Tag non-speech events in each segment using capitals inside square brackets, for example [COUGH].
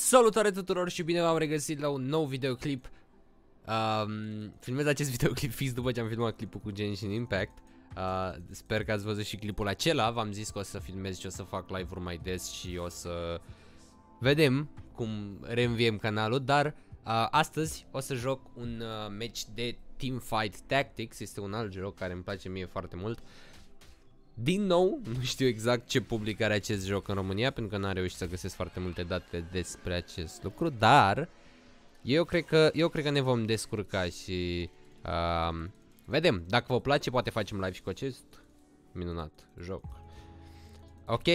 Salutare tuturor și bine v-am regăsit la un nou videoclip. Um, Filmez acest [LAUGHS] videoclip fix după ce am filmat clipul cu Genshin Impact. Uh, Sper că ați văzut și clipul acela. V-am zis că o să filmez și o să fac live-uri mai des și o să vedem cum reînviem canalul Dar uh, astăzi o să joc un uh, match de Teamfight Tactics. Este un alt joc care îmi place mie foarte mult din nou, nu știu exact ce public are acest joc în România, pentru că n-am reușit să găsesc foarte multe date despre acest lucru, dar eu cred că, eu cred că ne vom descurca și uh, vedem. Dacă vă place, poate facem live și cu acest minunat joc. Ok.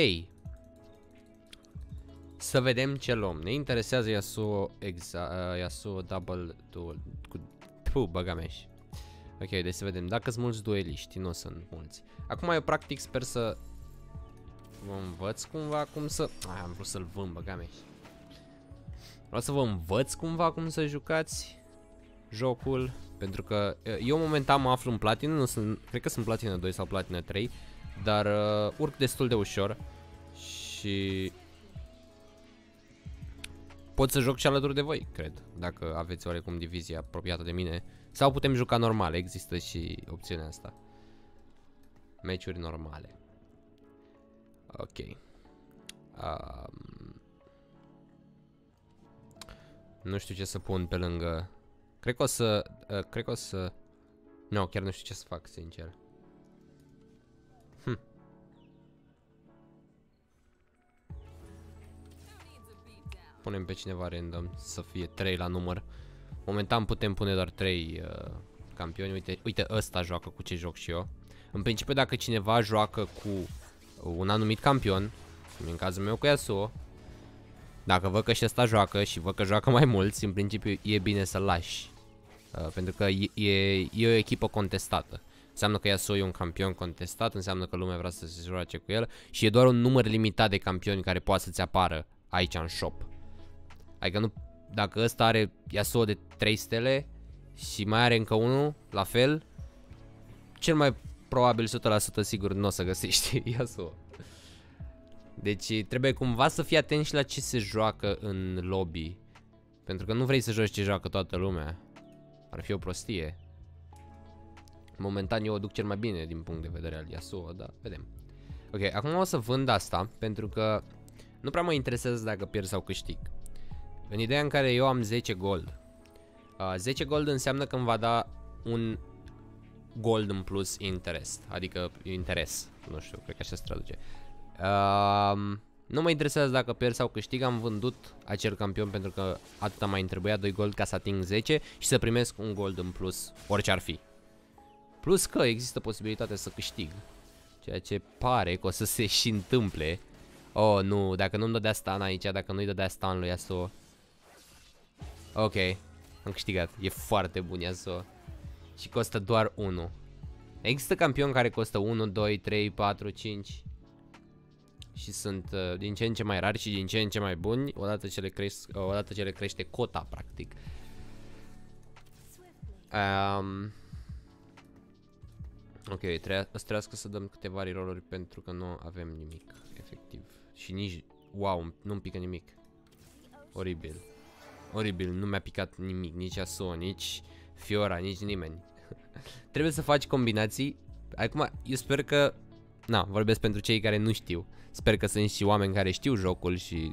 Să vedem ce luăm. Ne interesează Yasuo, exa, uh, Yasuo Double Duel. Cu, puh, băga mea și. Ok, deci să vedem. Dacă sunt mulți dueliști, nu sunt mulți. Acum eu practic sper să vă învăț cumva cum să... Ai, am vrut să-l vând, băga mea. Vreau să vă învăț cumva cum să jucați jocul. Pentru că eu momentan mă aflu în platină, nu sunt, cred că sunt platină 2 sau platină 3. Dar uh, urc destul de ușor. Și pot să joc și alături de voi, cred, dacă aveți oarecum divizia apropiată de mine. Sau putem juca normal, există și opțiunea asta. Meciuri normale. Ok. Um, nu știu ce să pun pe lângă. Cred că o să... Uh, cred că o să... Nu, no, chiar nu știu ce să fac, sincer. Hm. Punem pe cineva random să fie 3 la număr. Momentan putem pune doar 3 uh, campioni. Uite, uite, ăsta joacă cu ce joc și eu. În principiu, dacă cineva joacă cu un anumit campion, cum în cazul meu cu Yasuo, dacă văd că și ăsta joacă și văd că joacă mai mulți, în principiu e bine să-l lași. Uh, pentru că e, e, e o echipă contestată. Înseamnă că Yasuo e un campion contestat, înseamnă că lumea vrea să se joace cu el și e doar un număr limitat de campioni care poate să-ți apară aici în shop. Adică nu dacă ăsta are Yasuo de 3 stele și mai are încă unul, la fel, cel mai probabil 100% sigur nu o să găsești [LAUGHS] Yasuo. Deci trebuie cumva să fii atent și la ce se joacă în lobby. Pentru că nu vrei să joci ce joacă toată lumea. Ar fi o prostie. Momentan eu o duc cel mai bine din punct de vedere al Yasuo, dar vedem. Ok, acum o să vând asta pentru că nu prea mă interesează dacă pierd sau câștig. În ideea în care eu am 10 gold. Uh, 10 gold înseamnă că îmi va da un gold în plus interest. Adică interes. Nu știu, cred că așa se traduce. Uh, nu mă interesează dacă pierd sau câștig, am vândut acel campion pentru că atâta mai îmi trebuia 2 gold ca să ating 10 și să primesc un gold în plus, orice ar fi. Plus că există posibilitatea să câștig. Ceea ce pare că o să se și întâmple. Oh, nu, dacă nu-mi dădea stun aici, dacă nu-i dădea stun lui Yasuo, Ok, am câștigat. E foarte bun Yasuo. Și costă doar 1. Există campioni care costă 1, 2, 3, 4, 5 și sunt uh, din ce în ce mai rari și din ce în ce mai buni odată ce le, cresc, uh, odată ce le crește cota practic. Um, ok, trebuie, trebuiască să dăm câteva reroll pentru că nu avem nimic efectiv. Și nici, wow, nu-mi pică nimic. Oribil. Oribil, nu mi-a picat nimic, nici Asuo, nici Fiora, nici nimeni. [LAUGHS] Trebuie să faci combinații. Acum, eu sper că... Na, vorbesc pentru cei care nu știu. Sper că sunt și oameni care știu jocul și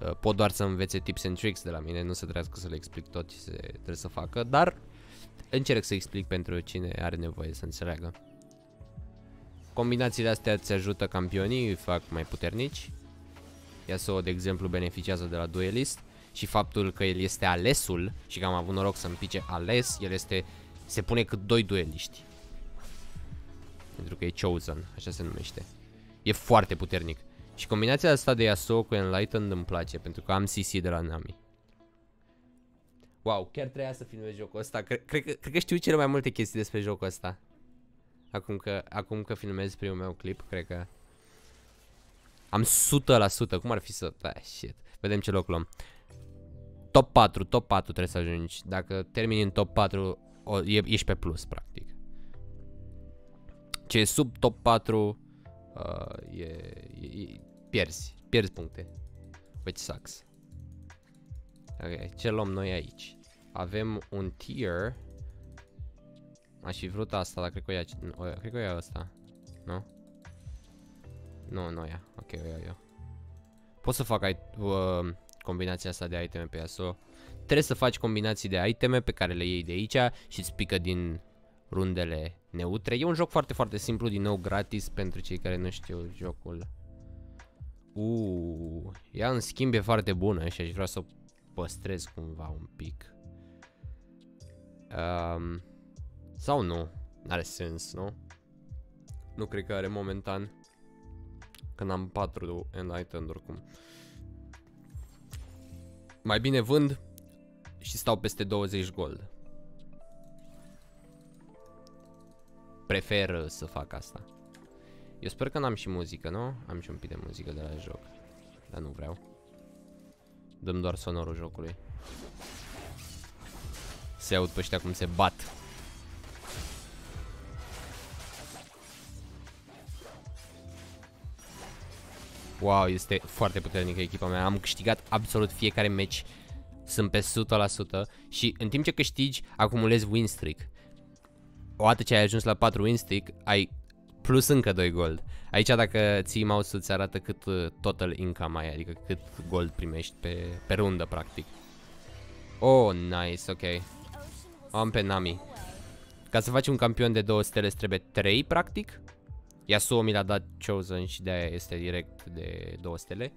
uh, pot doar să învețe tips and tricks de la mine. Nu se trească să le explic tot ce se trebuie să facă, dar încerc să explic pentru cine are nevoie să înțeleagă. Combinațiile astea ți ajută campionii, îi fac mai puternici. Yasuo, de exemplu, beneficiază de la duelist și faptul că el este alesul și că am avut noroc să-mi pice ales, el este, se pune cât doi dueliști. Pentru că e chosen, așa se numește. E foarte puternic. Și combinația asta de Yasuo cu Enlightened îmi place, pentru că am CC de la Nami. Wow, chiar treia să filmez jocul ăsta. Cred, cred, că, cred că știu cele mai multe chestii despre jocul ăsta. Acum că, acum că filmez primul meu clip, cred că... Am 100%, cum ar fi să... Ah, shit. Vedem ce loc luăm. Top 4, top 4 trebuie să ajungi. Dacă termini în top 4, o, e, ești pe plus, practic. Ce e sub top 4, uh, e, e, e, pierzi. Pierzi puncte. Which sucks. Ok, ce luăm noi aici? Avem un tier. Aș fi vrut asta, dar cred că o ia, o ia, cred că o ia asta. Nu? Nu, nu ia. Ok, o ia eu. Pot să fac uh, combinația asta de iteme pe Yasuo. Trebuie să faci combinații de iteme pe care le iei de aici și îți pică din rundele neutre. E un joc foarte, foarte simplu, din nou gratis pentru cei care nu știu jocul. Uuu, ea în schimb e foarte bună și aș vrea să o păstrez cumva un pic. Um, sau nu, are sens, nu? Nu cred că are momentan. Când am 4 enlightened oricum. Mai bine vând și stau peste 20 gold. Prefer să fac asta. Eu sper că n-am și muzică, nu? Am și un pic de muzică de la joc. Dar nu vreau. Dăm doar sonorul jocului. Se aud pe ăștia cum se bat. Wow, este foarte puternică echipa mea. Am câștigat absolut fiecare match. Sunt pe 100% și în timp ce câștigi, acumulezi win streak. O dată ce ai ajuns la 4 win streak, ai plus încă 2 gold. Aici dacă ții mouse-ul îți arată cât uh, total income ai, adică cât gold primești pe, pe rundă practic. Oh, nice, ok. Am pe Nami. Ca să faci un campion de 2 stele trebuie 3 practic. Yasuo mi l-a dat Chosen și de aia este direct de 2 stele.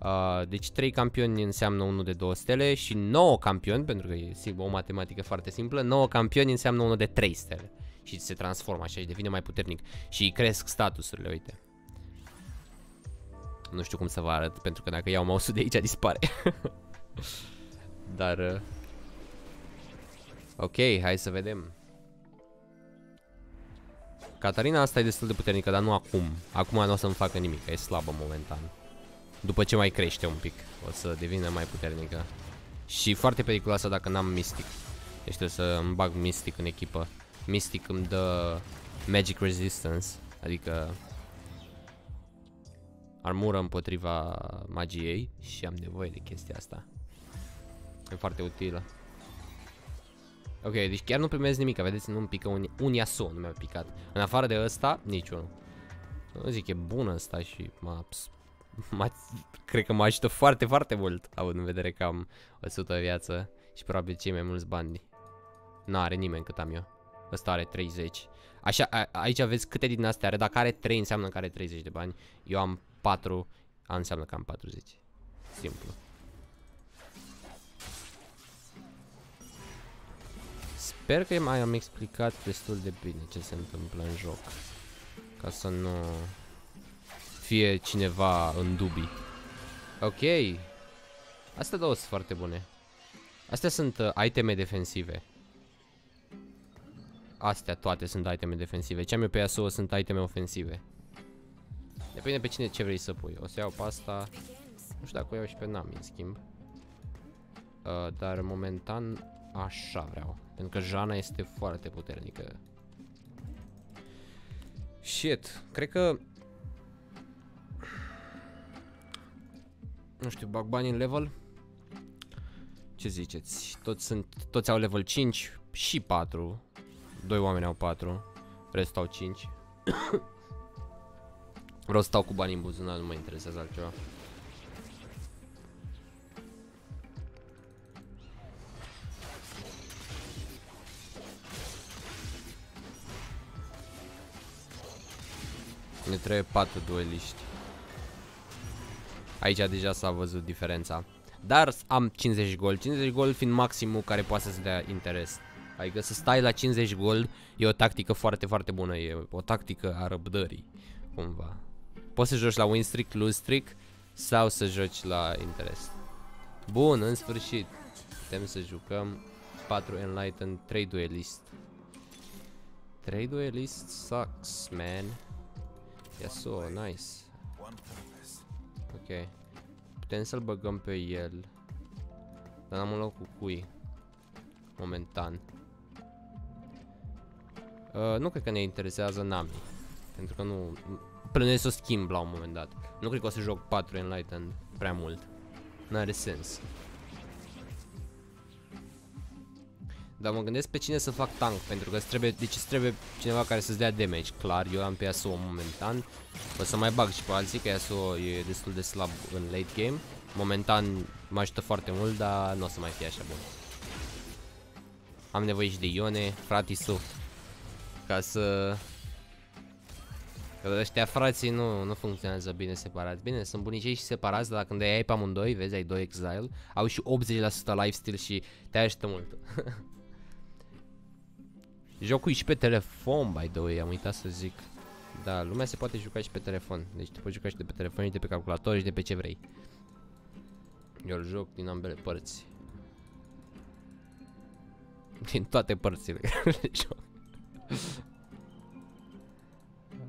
Uh, deci 3 campioni înseamnă unul de 2 stele și 9 campioni, pentru că e o matematică foarte simplă, 9 campioni înseamnă unul de 3 stele. Și se transformă așa și devine mai puternic. Și cresc statusurile, uite. Nu știu cum să vă arăt, pentru că dacă iau mouse-ul de aici dispare. [LAUGHS] Dar... Uh... Ok, hai să vedem. Catarina asta e destul de puternică, dar nu acum. Acum nu o să-mi facă nimic, e slabă momentan. După ce mai crește un pic, o să devină mai puternică. Și foarte periculoasă dacă n-am Mystic. Deci trebuie să îmi bag Mystic în echipă. Mystic îmi dă Magic Resistance, adică armură împotriva magiei și am nevoie de chestia asta. E foarte utilă. Ok, deci chiar nu primesc nimic, vedeți, nu-mi pică un, un Yasuo, nu mi-a picat. În afară de ăsta, niciunul. Nu zic, e bun ăsta și m-a... [LAUGHS] Cred că mă ajută foarte, foarte mult, având în vedere că am 100 viață și probabil cei mai mulți bani. N-are nimeni cât am eu. Ăsta are 30. Așa, a, aici aveți câte din astea are. Dacă are 3 înseamnă că are 30 de bani. Eu am 4, înseamnă că am 40. Simplu. Sper că mai am explicat destul de bine ce se întâmplă în joc. Ca să nu fie cineva în dubii. Ok. Astea două sunt foarte bune. Astea sunt uh, iteme defensive. Astea toate sunt iteme defensive. Ce am eu pe Yasuo sunt iteme ofensive. Depinde pe cine ce vrei să pui. O să iau pe asta. Nu știu dacă o iau și pe Nami, în schimb. Uh, dar momentan așa vreau. Pentru că Jana este foarte puternică. Shit, cred că... Nu știu, bag bani în level? Ce ziceți? Toți, sunt, toți au level 5 și 4. Doi oameni au 4. Restul au 5. Vreau să stau cu bani în buzunar, nu mă interesează altceva. Ne trebuie 4 dueliști. Aici deja s-a văzut diferența. Dar am 50 gol. 50 gol fiind maximul care poate să dea interes. Adică să stai la 50 gol e o tactică foarte, foarte bună. E o tactică a răbdării, cumva. Poți să joci la win streak, lose streak sau să joci la interes. Bun, în sfârșit. Putem să jucăm 4 Enlighten, 3 duelist. 3 duelist sucks, man. Yasuo, nice. Ok. Putem să-l băgăm pe el. Dar n-am un loc cu cui. Momentan. Uh, nu cred că ne interesează Nami. Pentru că nu... Plănuiesc să o schimb la un moment dat. Nu cred că o să joc 4 Enlightened prea mult. N-are sens. Dar mă gândesc pe cine să fac tank, pentru că trebuie, deci trebuie cineva care să-ți dea damage, clar, eu am pe Yasuo momentan, o să mai bag și pe alții, că Yasuo e destul de slab în late game, momentan mă ajută foarte mult, dar nu o să mai fie așa bun. Am nevoie și de Ione, fratisu, ca să... Că ăștia frații nu, nu funcționează bine separați. Bine, sunt bunicei și separați, dar când ai pe amândoi, vezi, ai doi exile, au și 80% lifesteal și te ajută mult. [LAUGHS] Jocul e și pe telefon, by the way, am uitat să zic. Da, lumea se poate juca și pe telefon. Deci te poți juca și de pe telefon, și de pe calculator, și de pe ce vrei. Eu îl joc din ambele părți. [LAUGHS] Din toate părțile joc.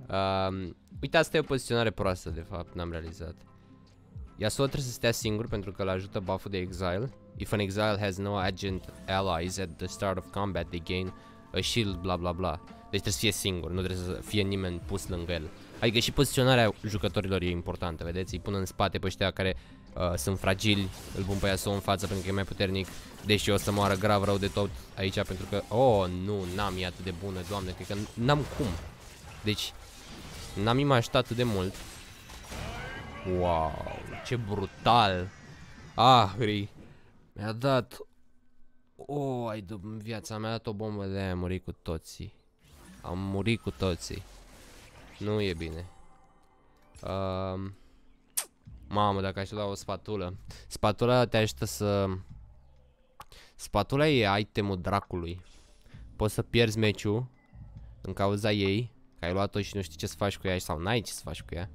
Um, uite, asta e o poziționare proastă, de fapt, n-am realizat. Yasuo trebuie să stea singur pentru că îl ajută buff de exile. If an exile has no agent allies at the start of combat, they gain a shield, bla bla bla. Deci trebuie să fie singur, nu trebuie să fie nimeni pus lângă el. Adică și poziționarea jucătorilor e importantă, vedeți? Îi pun în spate pe ăștia care uh, sunt fragili, îl pun pe Yasuo în față pentru că e mai puternic. Deși o să moară grav rău de tot aici pentru că... Oh, nu, n-am e atât de bună, doamne, cred că n-am cum. Deci, n-am imaginat atât de mult. Wow, ce brutal. Ah, Ri. Mi-a dat Oh, ai de viața mea a dat o bombă de aia, am murit cu toții. Am murit cu toții. Nu e bine. Um, mamă, dacă aș lua o spatulă. Spatula te ajută să... Spatula e itemul dracului. Poți să pierzi meciul în cauza ei, că ai luat-o și nu știi ce să faci cu ea sau n-ai ce să faci cu ea.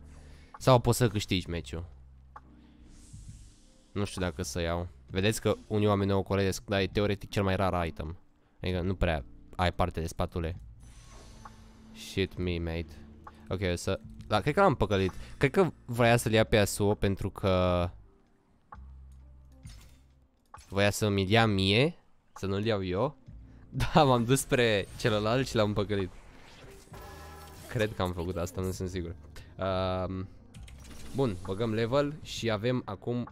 Sau poți să câștigi meciul. Nu știu dacă să iau. Vedeți că unii oameni o colesc, dar e teoretic cel mai rar item. Adică nu prea ai parte de spatule. Shit me, mate. Ok, o să... Da, cred că l-am păcălit. Cred că voia să-l ia pe Asuo pentru că... Voia să mi ia mie, să nu-l iau eu. [LAUGHS] Da, m-am dus spre celălalt și l-am păcălit. Cred că am făcut asta, nu sunt sigur. Uh, bun, băgăm level și avem acum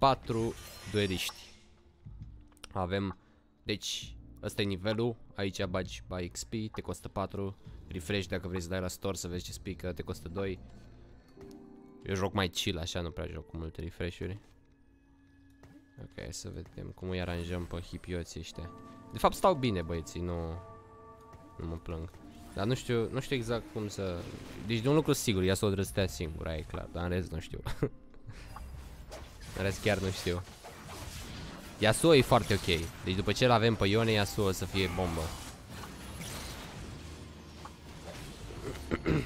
4 dueliști. Avem, deci, ăsta e nivelul, aici bagi by XP, te costă 4, refresh dacă vrei să dai la store să vezi ce spică, te costă 2. Eu joc mai chill așa, nu prea joc cu multe refresh-uri. Ok, să vedem cum îi aranjăm pe hipioții ăștia. De fapt stau bine băieții, nu, nu mă plâng. Dar nu știu, nu știu exact cum să... Deci de un lucru sigur, ea să o drăstea singur, aia e clar, dar în rest nu știu. [LAUGHS] În rest chiar nu știu. Yasuo e foarte ok. Deci după ce l-avem pe Ione, Yasuo o să fie bombă. [CLEARS THROAT]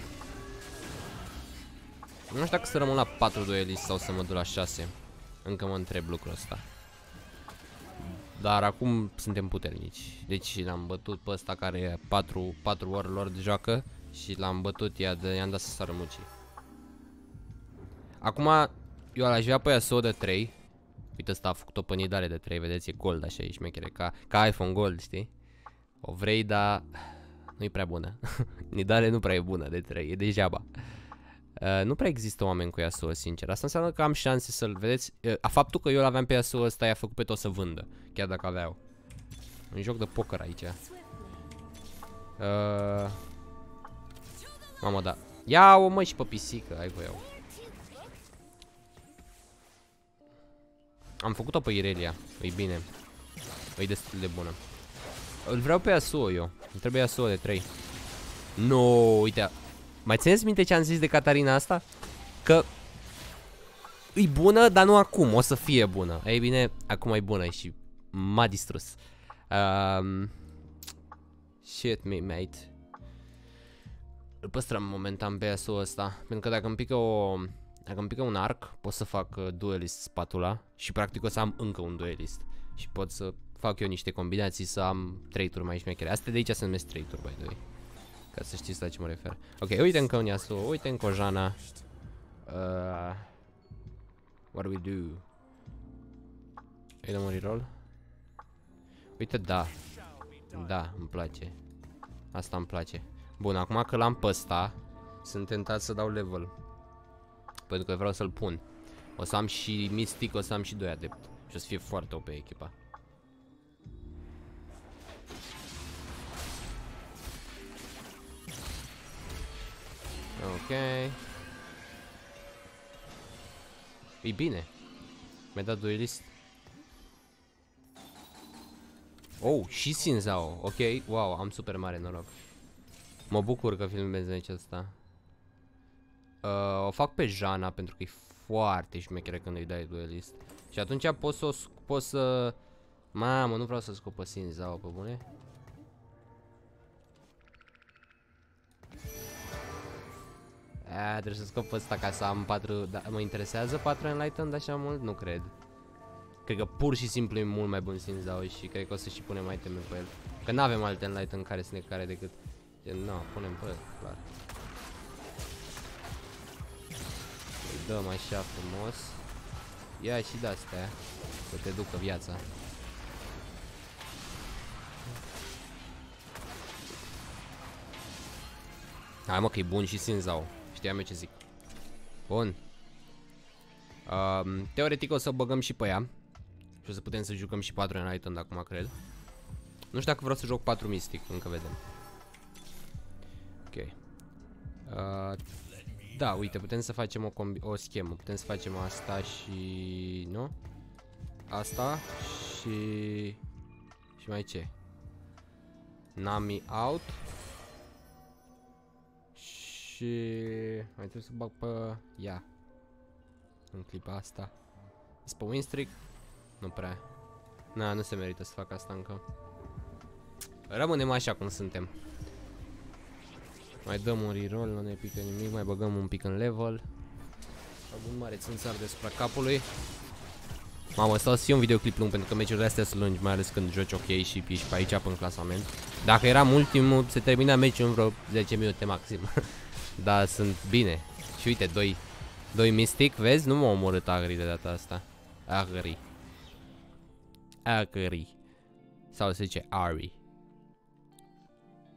nu știu dacă să rămân la 4 duelist sau să mă duc la 6. Încă mă întreb lucrul ăsta. Dar acum suntem puternici. Deci l-am bătut pe ăsta care 4, 4 warlord joacă și l-am bătut, i-am dat să sară mucii. Acum eu aș vrea pe Yasuo de 3. Uite ăsta a făcut o pănidare de 3, vedeți, e gold așa, e șmechere, ca, ca iPhone Gold, știi? O vrei, dar nu e prea bună. [LAUGHS] Nidare nu prea e bună de 3, e degeaba. Uh, nu prea există oameni cu Yasuo, sincer. Asta înseamnă că am șanse să-l vedeți. Uh, a faptul că eu l-aveam pe Yasuo ăsta i-a făcut pe tot să vândă, chiar dacă aveau. Un joc de poker aici. Uh, mamă, da. Ia-o mă și pe pisică, ai voiau. Am făcut-o pe Irelia. E bine. E destul de bună. Îl vreau pe Yasuo eu. Îmi trebuie Yasuo de 3. No, uite. Mai țineți minte ce am zis de Catarina asta? Că e bună, dar nu acum. O să fie bună. Ei bine, acum e bună și m-a distrus. Um, shit me, mate. Îl păstrăm momentan pe Yasuo ăsta. Pentru că dacă îmi pică o dacă îmi pică un arc, pot să fac uh, duelist spatula și practic o să am încă un duelist. Și pot să fac eu niște combinații să am 3 turi mai șmechere. Astea de aici se numesc 3 turi, by the way. Ca să știți la ce mă refer. Ok, uite încă un Yasuo, uite încă o Jana. Uh, what do we do? Îi dăm un reroll? Uite, da. Da, îmi place. Asta îmi place. Bun, acum că l-am pe ăsta, sunt tentat să dau level pentru că vreau să-l pun. O să am și mistic, o să am și doi adept. Și o să fie foarte OP echipa. Ok. E bine. Mi-a dat duelist. Oh, și Sinzao. Ok, wow, am super mare noroc. Mă bucur că filmez aici asta. Uh, o fac pe Jana pentru că e foarte șmecheră când îi dai duelist. Și atunci pot să, pot să... Mamă, nu vreau să scop pe Sinzao, pe bune? A, trebuie să scop ăsta ca să am 4... Da, mă interesează 4 Enlightened așa mult? Nu cred. Cred că pur și simplu e mult mai bun Sinzao și cred că o să și punem mai teme pe el. Că nu avem alte Enlightened care să ne care decât... Nu, no, punem pe el, clar. Dăm așa frumos. Ia și de astea, să te ducă viața. Hai mă că e bun și Sinzao. Știam eu ce zic. Bun. Um, teoretic o să băgăm și pe ea. Și o să putem să jucăm și 4 în item acum cred. Nu știu dacă vreau să joc 4 Mystic, încă vedem. Ok. Uh, da, uite, putem să facem o, o schemă. Putem să facem asta și... Nu? Asta și... Și mai ce? Nami out. Și... Mai trebuie să bag pe ea. În clipa asta. Sunt pe streak? Nu prea. Na, nu se merită să fac asta încă. Rămânem așa cum suntem. Mai dăm un reroll, nu ne pică nimic, mai băgăm un pic în level. Fac un mare țânțar despre capului. Mamă, să fie un videoclip lung pentru că meciurile astea sunt lungi, mai ales când joci ok și ești pe aici pe în clasament. Dacă eram ultimul, se termina meciul în vreo 10 minute maxim. [LAUGHS] da, sunt bine. Și uite, doi, doi Mystic, vezi? Nu m-a omorât Agri de data asta. Agri. Agri. Sau se zice Ari.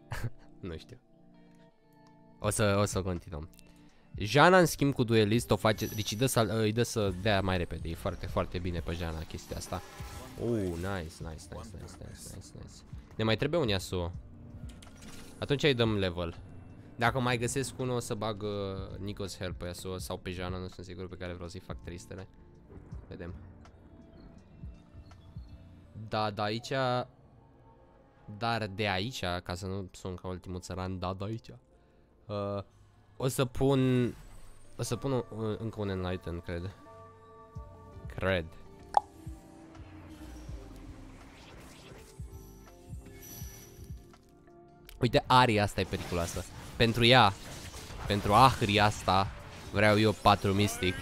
[LAUGHS] nu știu. O să, o să continuăm. Jana, în schimb, cu duelist o face... Deci îi dă, să, îi dă să dea mai repede. E foarte, foarte bine pe Jana chestia asta. Oh, nice, nice, nice, nice, nice, nice, nice. Ne mai trebuie un Yasuo. Atunci îi dăm level. Dacă mai găsesc unul, o să bag uh, Nikos Help pe Yasuo sau pe Jana, nu sunt sigur pe care vreau să-i fac tristele. Vedem. Da, da, aici... Dar de aici, ca să nu sun ca ultimul țăran, da, da, aici. Uh, o să pun... O să pun un, încă un Enlighten, cred. Cred. Uite, aria asta e periculoasă. Pentru ea, pentru ahri asta, vreau eu 4 Mystic.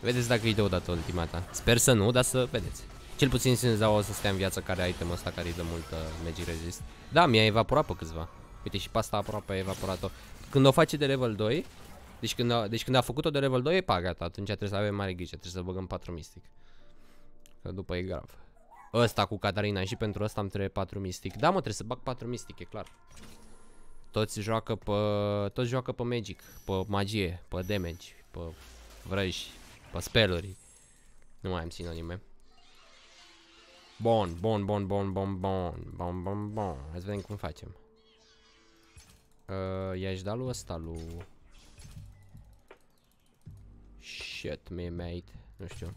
Vedeți dacă îi dă odată ultimata. Sper să nu, dar să vedeți. Cel puțin Sinzao o să stea în viață care itemul ăsta care îi dă multă magic resist. Da, mi-a evaporat pe câțiva. Uite și pasta aproape a evaporat-o. Când o face de level 2, deci când a, deci când a făcut-o de level 2 e pa, gata. Atunci trebuie să avem mare grijă, trebuie să băgăm 4 mistic. Că după e grav. Ăsta cu Catarina și pentru ăsta îmi trebuie 4 mistic. Da, mă, trebuie să bag 4 mistic, e clar. Toți joacă pe toți joacă pe magic, pe magie, pe damage, pe vrăji, pe spelluri. Nu mai am sinonime. Bun, bun, bun, bun, bun, bun, bun, bun, bun. Hai să vedem cum facem. Uh, I-aș da lui ăsta lui... Shit me mate. Nu știu.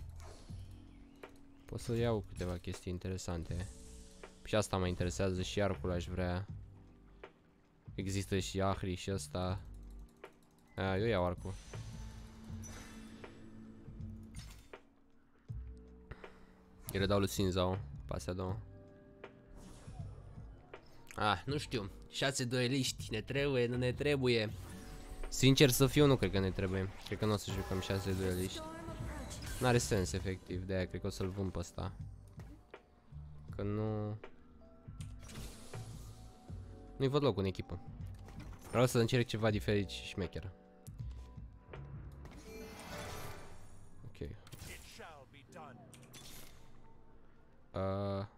Pot să iau câteva chestii interesante. Și asta mă interesează și arcul aș vrea. Există și Ahri și ăsta. A, eu iau arcul. Îi redau lui Sinzao. Pasea două. Ah, nu știu. 6 dueliști. Ne trebuie, nu ne trebuie. Sincer să fiu, nu cred că ne trebuie. Cred că nu o să jucăm 6 dueliști. N-are sens, efectiv. De aia cred că o să-l vând pe ăsta. Că nu... Nu-i văd loc în echipă. Vreau să încerc ceva diferit și șmecher. Ok. Uh...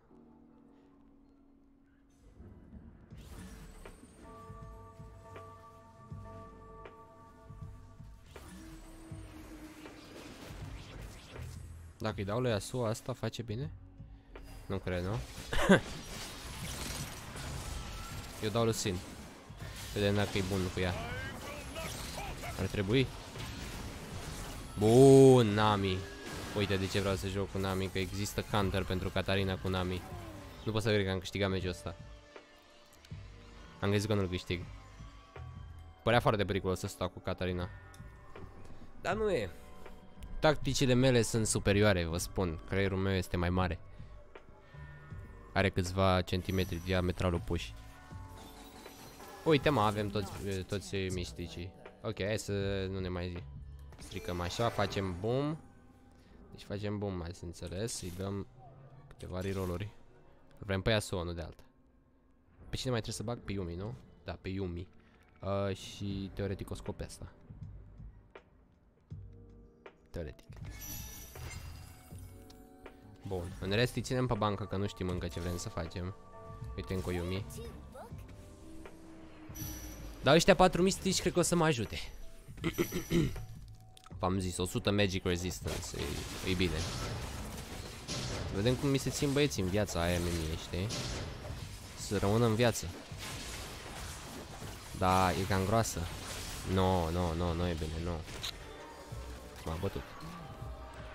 Dacă îi dau lui Yasuo, asta face bine? Nu cred, nu? [COUGHS] Eu dau lui Sin. Vedem dacă e bun cu ea. Ar trebui. Bun, Nami. Uite de ce vreau să joc cu Nami, că există counter pentru Katarina cu Nami. Nu pot să cred că am câștigat meciul ăsta. Am găsit că nu-l câștig. Părea foarte periculos să stau cu Katarina. Dar nu e. Tacticile mele sunt superioare, vă spun. Creierul meu este mai mare. Are câțiva centimetri diametral opuși. Uite mă, avem toți, toți misticii. Ok, hai să nu ne mai zi. Stricăm așa, facem boom. Deci facem boom, mai să înțeles. Îi dăm câteva reroll-uri. Vrem pe Yasuo, nu de alta. Pe cine mai trebuie să bag? Pe Yumi, nu? Da, pe Yumi. Uh, și teoretic o scop pe asta. Teoretic. Bun. În rest îi ținem pe bancă că nu știm încă ce vrem să facem. Uite încă Yumi. Dar ăștia 4 mistici cred că o să mă ajute. [COUGHS] V-am zis, 100 magic resistance, e, e bine. Vedem cum mi se țin băieții în viața aia mie, știi? Să rămână în viață. Da, e cam groasă. No, no, no, nu e bine, nu. No. M-a bătut.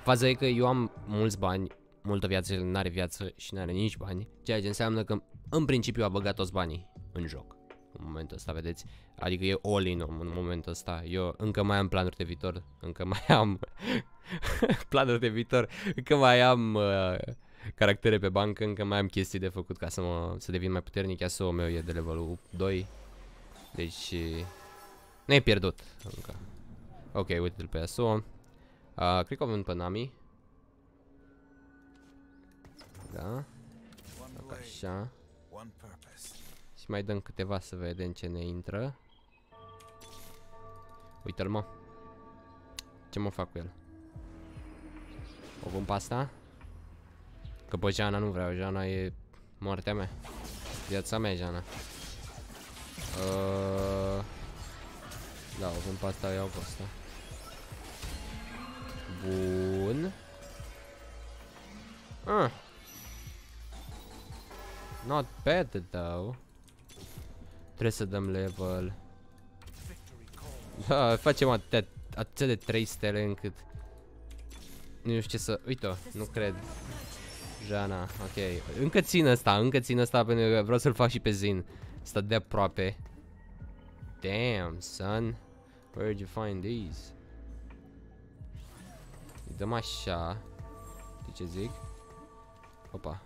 Faza e că eu am mulți bani, multă viață, el n-are viață și n-are nici bani, ceea ce înseamnă că în principiu a băgat toți banii în joc. În momentul ăsta, vedeți? Adică e all in în momentul ăsta. Eu încă mai am planuri de viitor, încă mai am [LAUGHS] planuri de viitor, încă mai am uh, caractere pe bancă, încă mai am chestii de făcut ca să, mă, să devin mai puternic. Yasuo meu e de levelul 2. Deci ne-ai pierdut încă. Ok, uite-l pe Yasuo. Uh, cred că avem pe Nami. Da. Dacă așa. Și mai dăm câteva să vedem ce ne intră. Uite-l mă. Ce mă fac cu el? O pun pe asta? Că pe Jana nu vreau, Jana e moartea mea. Viața mea, Jana. Uh, da, o pun pe asta, iau pe asta. Bun. Ah. Not bad though. Trebuie să dăm level. Da, facem atât, atât de 3 stele încât nu știu ce să... Uite-o, nu cred. Jana, ok. Încă țin asta, încă țin asta pentru că vreau să-l fac și pe Zin. Asta de aproape. Damn, son. Where did you find these? Îi dăm așa. Știi ce zic? Opa.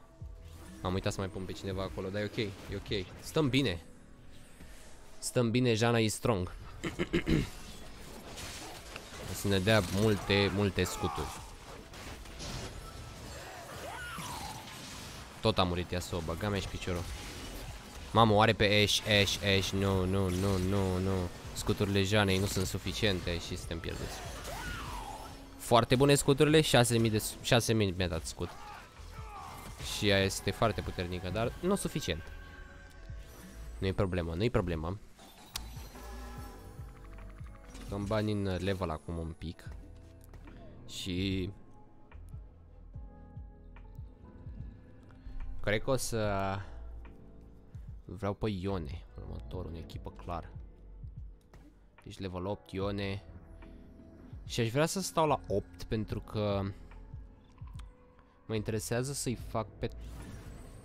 Am uitat să mai pun pe cineva acolo, dar e ok, e ok. Stăm bine. Stăm bine, Jana e strong. [COUGHS] o să ne dea multe, multe scuturi. Tot a murit Yasuo, băga mea și piciorul. Mamă, oare pe Ash, Ash, Ash, nu, nu, nu, nu, nu. Scuturile Janei nu sunt suficiente și suntem pierduți. Foarte bune scuturile, 6000 de 6000 mi-a dat scut. Și ea este foarte puternică, dar nu suficient. Nu e problemă, nu e problemă. Dăm bani în level acum un pic. Și... Cred că o să... Vreau pe Ione, următorul, în echipă clar. Deci level 8 Ione. Și aș vrea să stau la 8 pentru că... Mă interesează să-i fac pe...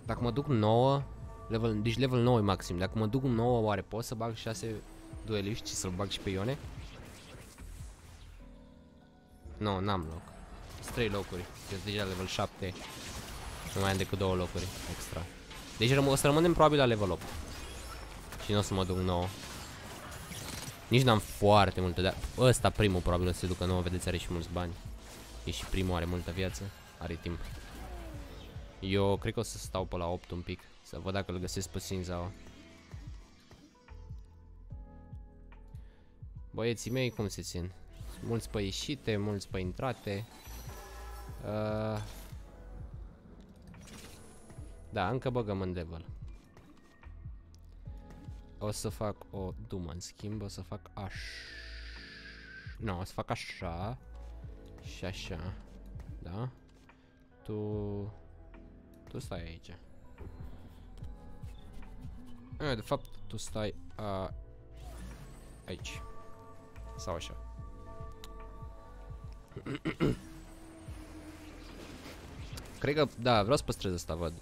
Dacă mă duc 9, level, deci level 9 maxim. Dacă mă duc 9, oare pot să bag 6 dueliști și să-l bag și pe Ione? Nu, no, n-am loc. Sunt 3 locuri. Sunt deja level 7. Nu mai am decât 2 locuri extra. Deci răm o să rămânem probabil la level 8. Și nu o să mă duc 9. Nici n-am foarte multe, dar ăsta primul probabil o să se ducă 9, vedeți, are și mulți bani. E și primul, are multă viață, are timp. Eu cred că o să stau pe la 8 un pic, să văd dacă îl găsesc pe Sinzao. Băieții mei cum se țin? Mulți pe ieșite, mulți pe intrate. Uh, da, încă băgăm în level. O să fac o dumă în schimb, o să fac așa. Nu, o să fac așa. Și așa. Da? Tu... Tu stai aici. A, de fapt, tu stai a, Aici. Sau așa. Cred că, da, vreau să păstrez asta, văd.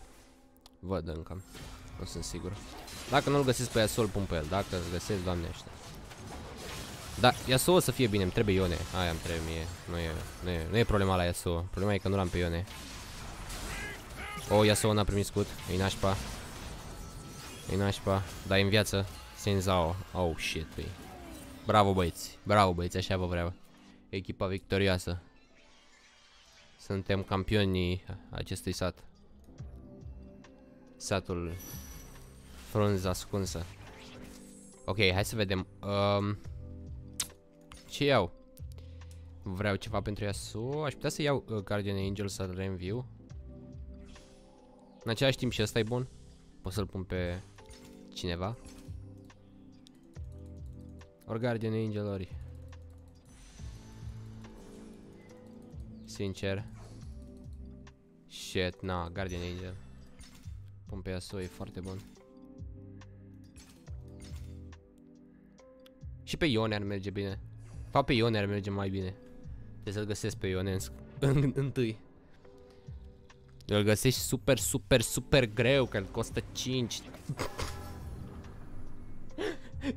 Văd încă. Nu sunt sigur. Dacă nu-l găsesc pe Yasuo, îl pun pe el. Dacă îl găsesc, doamne ăștia. Da, Yasuo o să fie bine, îmi trebuie Ione. Aia îmi trebuie mie. Nu e, nu e, nu e problema la Yasuo. Problema e că nu l-am pe Ione. O, oh, Yasuo n-a primit scut. E nașpa. E nașpa. Da, e în viață. Senzao. Oh, shit, băi. Bravo, băieți. Bravo, băieți, așa vă vreau. Echipa victorioasă. Suntem campionii acestui sat. Satul frunză ascunsă. Ok, hai să vedem. Um, ce iau? Vreau ceva pentru Yasuo. Aș putea să iau uh, Guardian Angel să-l reînviu. În același timp și ăsta e bun. Pot să-l pun pe cineva. Ori Guardian Angel, ori... Sincer. Shit, na, Guardian Angel. Pun pe Yasuo, e foarte bun. Și pe Ione ar merge bine. Fa pe Ione ar merge mai bine. Trebuie să-l găsesc pe Ione în, [LAUGHS] în, întâi. Îl găsești super, super, super greu, că costă 5. [LAUGHS]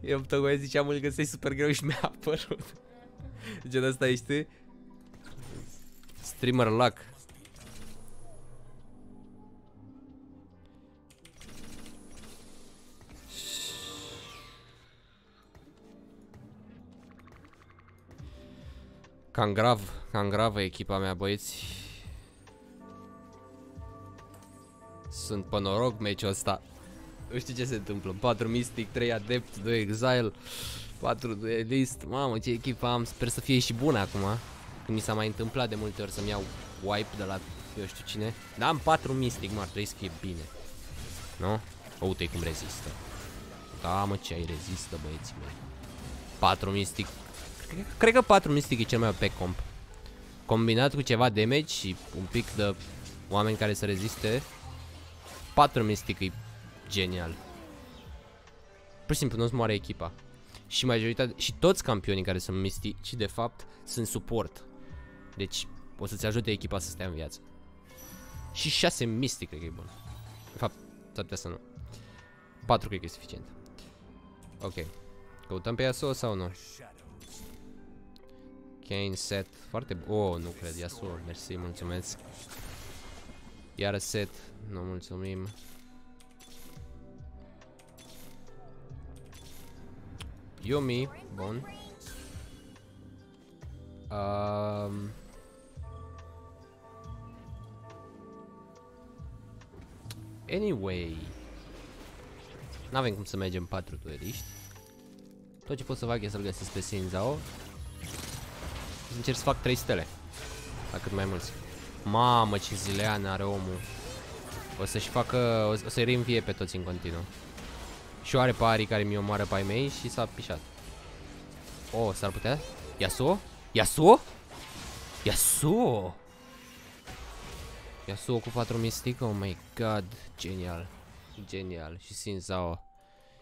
Eu tocmai ziceam, îl găsești super greu și mi-a apărut. Gen asta ești? Streamer luck. Cam grav, cam gravă echipa mea, băieți. Sunt pe noroc meciul ăsta. Nu știu ce se întâmplă. 4 Mystic, 3 Adept, 2 Exile, 4 Duelist. Mamă, ce echipă am. Sper să fie și bună acum. Când mi s-a mai întâmplat de multe ori să-mi iau wipe de la eu știu cine. Dar am 4 Mystic, mă, ar trebui să fie bine. Nu? O, uite cum rezistă. Da, mă, ce ai rezistă, băieții mei. 4 Mystic Cred că 4 Mystic e cel mai pe comp. Combinat cu ceva damage și un pic de oameni care să reziste, 4 Mystic e genial. Pur și simplu nu-ți moare echipa. Și majoritatea, și toți campionii care sunt mistici, de fapt, sunt suport. Deci, o să-ți ajute echipa să stea în viață. Și 6 Mystic cred că e bun. De fapt, s-ar putea să nu. 4 cred că e suficient. Ok. Căutăm pe Yasuo sau nu? Kane set. Foarte bun. Oh, nu cred. Yasuo. Mersi, mulțumesc. Iar set. Nu mulțumim. Yumi. Bun. Um, anyway. N-avem cum să mergem 4 dueliști. Tot ce pot să fac e să-l găsesc pe Sinzao Încerc să fac 3 stele. La cât mai mulți. Mamă, ce zilean are omul. O să-și facă... O să-i reînvie pe toți în continuu. Și o are pe arii care mi omoară pe ai mei și s-a pișat. Oh, s-ar putea? Yasuo? Yasuo? Yasuo? Yasuo cu 4 mistic? Oh my god, genial. Genial. Și Sin Zhao.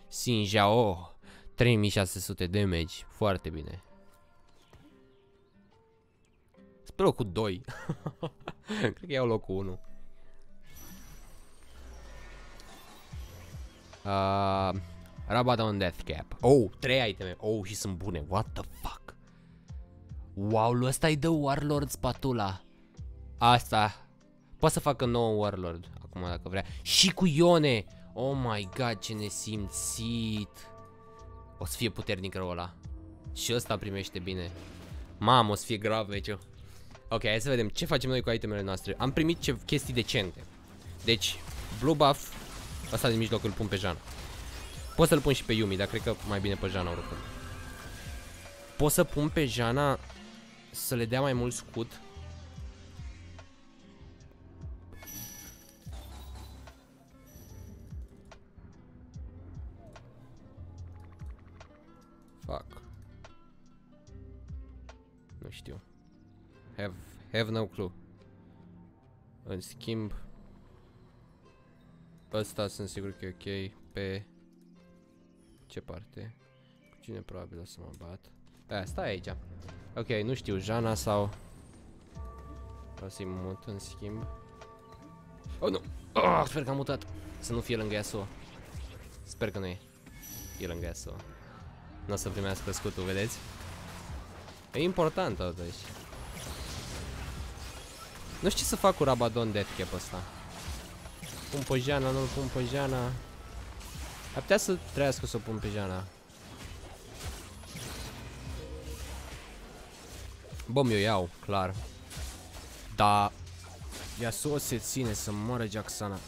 Sin Zhao. 3600 damage. Foarte bine. Pe locul 2. [LAUGHS] Cred că iau locul 1. Uh, Rabadon Death Cap. Oh, 3 iteme. Oh, și sunt bune. What the fuck? Wow, lui ăsta îi dă Warlord spatula. Asta. Poate să facă nouă Warlord. Acum dacă vrea. Și cu Ione. Oh my god, ce nesimțit. O să fie puternic rău ăla. Și ăsta primește bine. Mamă, o să fie grav aici. Ok, hai să vedem ce facem noi cu itemele noastre. Am primit ce chestii decente. Deci, blue buff, ăsta din mijloc îl pun pe Jana. Pot să-l pun și pe Yumi, dar cred că mai bine pe Jana oricum. Pot să pun pe Jana să le dea mai mult scut. Have, have no clue. În schimb, ăsta sunt sigur că e ok pe ce parte? Cine probabil o să mă bat? Da, stai aici. Ok, nu știu, Jana sau... Vreau să-i mut în schimb. Oh, nu! Oh, sper că am mutat. Să nu fie lângă Yasuo. Sper că nu e. E lângă Yasuo. Nu o să primească scutul, vedeți? E important totuși. Nu știu ce să fac cu Rabadon Deathcap ăsta. Pun pe Jana, nu-l pun pe Jana. Ar putea să trăiască să o pun pe Jana. Bă, mi-o iau, clar. Da. Yasuo se ține să moară Jacksana.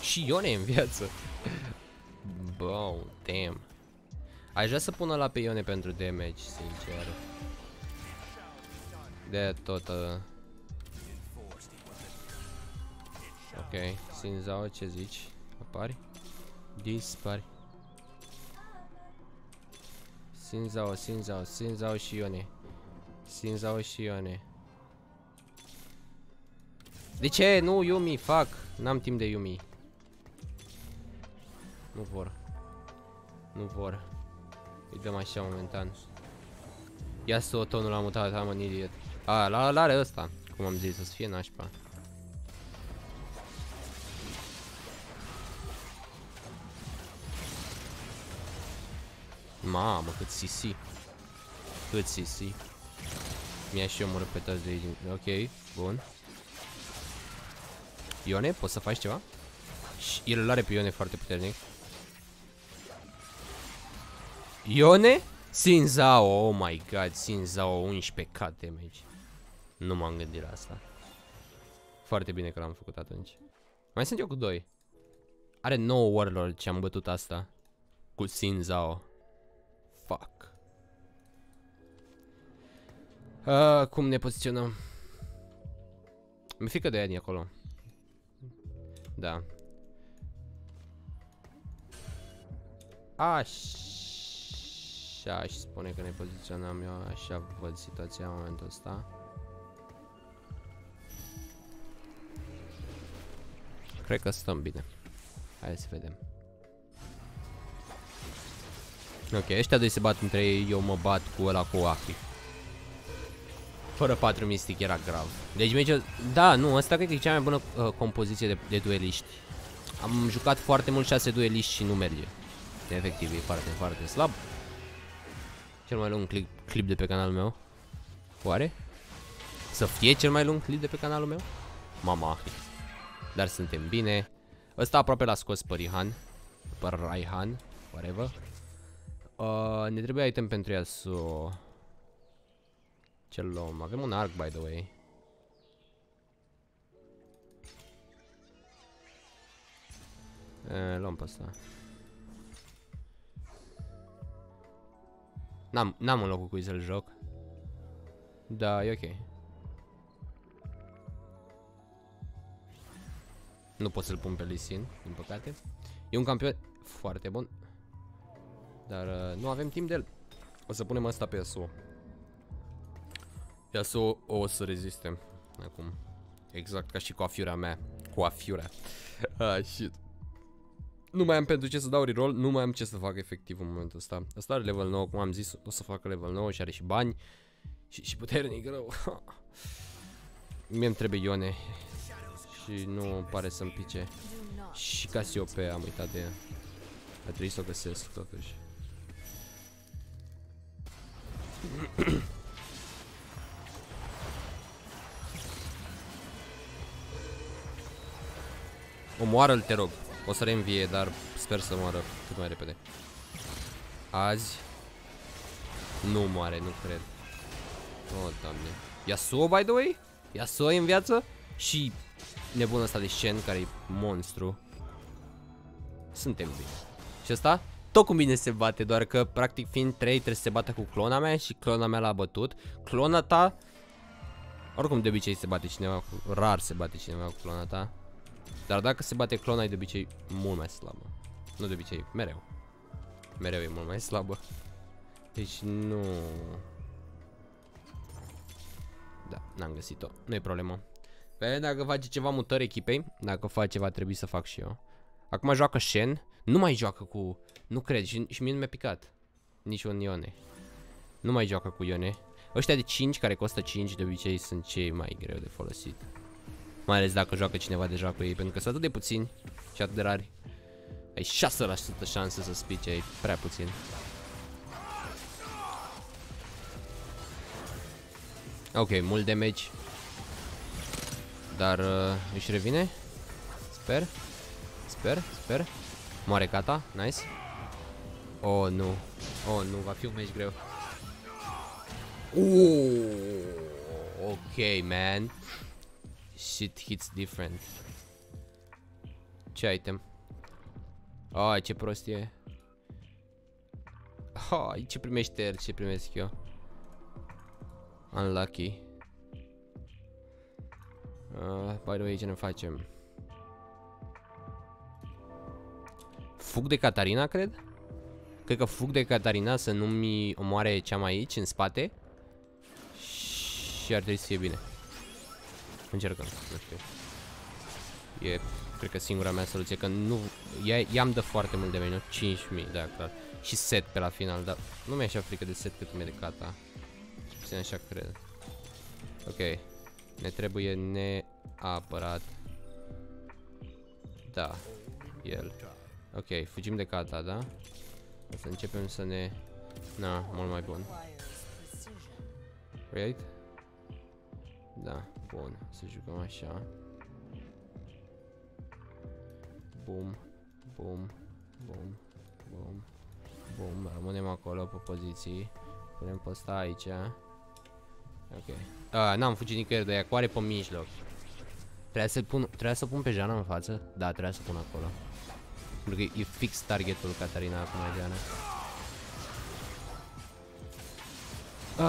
Și Ione în viață. [LAUGHS] Bă, damn. Aș vrea să pună la pe Ione pentru damage, sincer. De tot. Uh... Ok, Sinzao, ce zici? Apari? Dispari. Sinzao, Sinzao, Sinzao și Ione. Sinzao și Ione. De ce? Nu, Yumi, fac. N-am timp de Yumi. Nu vor. Nu vor. Îi dăm așa momentan. Ia să o tonul la mutat, am un idiot. A, la, la are ăsta. Cum am zis, să fie nașpa. Mamă, cât CC. Cât CC. Mi-a și omorât pe toți de aici. Ok, bun. Ione, poți să faci ceva? Și el are pe Ione foarte puternic. Ione? Sinzao, oh my god, Sinzao 11 k damage. Nu m-am gândit la asta. Foarte bine că l-am făcut atunci. Mai sunt eu cu doi. Are 9 Warlord ce am bătut asta. Cu Sinzao. Fuck. Uh, cum ne poziționăm? Mi frică de Annie acolo. Da. Așa aș spune că ne poziționăm eu, așa văd situația în momentul ăsta. Cred că stăm bine. Hai să vedem. Ok, ăștia doi se bat între ei, eu mă bat cu ăla cu Aki. Fără 4 mistic era grav. Deci meciul... Da, nu, asta cred că e cea mai bună uh, compoziție de, de dueliști. Am jucat foarte mult 6 dueliști și nu merge. Efectiv, e foarte, foarte slab. Cel mai lung clip, clip de pe canalul meu. Oare? Să fie cel mai lung clip de pe canalul meu? Mama. Dar suntem bine. Ăsta aproape l-a scos pe Rihan. Pe Raihan. Whatever. Uh, ne trebuie item pentru ea să... Ce luăm? Avem un arc, by the way. E, luăm pe asta. N-am, n-am un loc cu cui să-l joc. Da, e ok. Nu pot să-l pun pe Lisin, din păcate. E un campion foarte bun. Dar uh, nu avem timp de el. O să punem asta pe Yasuo. Yasuo o să reziste. Acum. Exact ca și cu afiura mea. Cu afiura. [LAUGHS] ah, shit. Nu mai am pentru ce să dau reroll, nu mai am ce să fac efectiv în momentul ăsta. Asta are level 9, cum am zis, o să facă level 9 și are și bani. Și, și puternic rău. [LAUGHS] Mie îmi trebuie Ione. Și nu pare să-mi pice. Și Cassiope am uitat de ea. A trebuit să o găsesc totuși. [CLEARS THROAT] Omoară-l, te rog. O să reînvie, dar sper să moară cât mai repede. Azi. Nu moare, nu cred. Oh, doamne. Yasuo, by the way? Yasuo e în viață? Și nebunul ăsta de Shen, care e monstru. Suntem bine. Și ăsta? Tot cu mine se bate, doar că practic fiind 3 trebuie să se bată cu clona mea și clona mea l-a bătut. Clona ta... Oricum de obicei se bate cineva cu... Rar se bate cineva cu clona ta. Dar dacă se bate clona e de obicei mult mai slabă. Nu de obicei, mereu. Mereu e mult mai slabă. Deci nu... Da, n-am găsit-o. Nu e problemă. Pe dacă face ceva mutări echipei, dacă face ceva trebuie să fac și eu. Acum joacă Shen. Nu mai joacă cu... Nu cred și, și mie nu mi-a picat. niciun Ione. Nu mai joacă cu Ione. Ăștia de 5 care costă 5 de obicei sunt cei mai greu de folosit. Mai ales dacă joacă cineva deja cu ei, pentru că sunt atât de puțini și atât de rari. Ai 6% șansă să spice, e prea puțin. Ok, mult damage. Dar uh, își revine? Sper. Sper, sper. Moare Kata, nice. Oh, nu. Oh, nu, va fi un meci greu. Oh, ok, man. Shit hits different. Ce item? Ai, ce prostie. Ai, ce primește el, ce primesc eu. Unlucky. Uh, by the way, ce ne facem? Fug de Catarina, cred? Cred că fug de Catarina să nu mi omoare cea mai aici, în spate. Și ar trebui să fie bine. Încercăm, nu știu. E, cred că singura mea soluție, că nu... I-am de foarte mult de meniu, 5000, da, clar. Și set pe la final, dar nu mi-e așa frică de set cât mi-e de kata. Puțin așa cred. Ok. Ne trebuie neapărat. Da. El. Ok, fugim de kata, da? O să începem să ne... Na, mult mai bun. Right? Da, bun. Să jucăm așa. Bum, bum, bum, bum, bum. Rămânem acolo pe poziții. Punem pe ăsta aici. Ok. Ah, n-am fugit nicăieri de ea, cu are pe mijloc. Trebuie să pun, trebuie să pun pe Jana în față? Da, trebuie să pun acolo. Pentru că e fix targetul Catarina acum, Jana.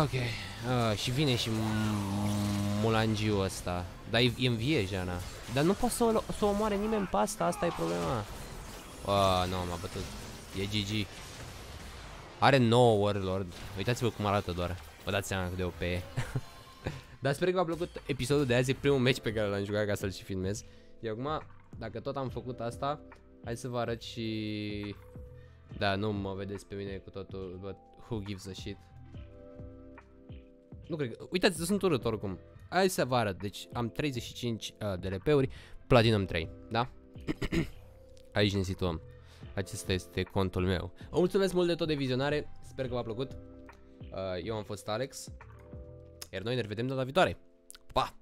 Ok. Uh, și vine și Mulangiu ăsta. Dar e, e în vie, Jana. Dar nu poate să o, să o omoare nimeni pe asta, asta e problema. Uh, nu, m-a bătut. E GG. Are 9 Warlord. Uitați-vă cum arată doar. Vă dați seama cât de OP e. [LAUGHS] Dar sper că v-a plăcut episodul de azi. E primul match pe care l-am jucat ca să-l și filmez. Și acum, dacă tot am făcut asta, hai să vă arăt și... Da, nu mă vedeți pe mine cu totul, but who gives a shit. Nu cred că... Uitați, sunt urât oricum. Hai să vă arăt. Deci am 35 uh, de LP-uri, Platinum 3, da? [CLEARS THROAT] Aici ne situăm. Acesta este contul meu. Vă mulțumesc mult de tot de vizionare. Sper că v-a plăcut. Uh, eu am fost Alex. Iar noi ne revedem data viitoare. Pa!